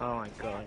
Oh my god.